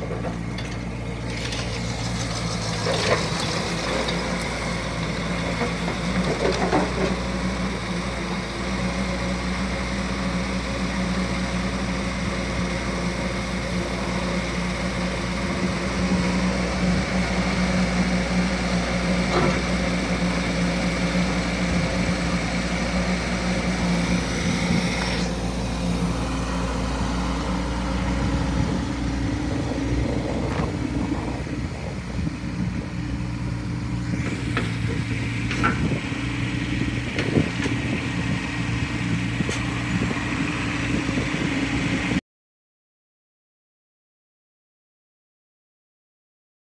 これ。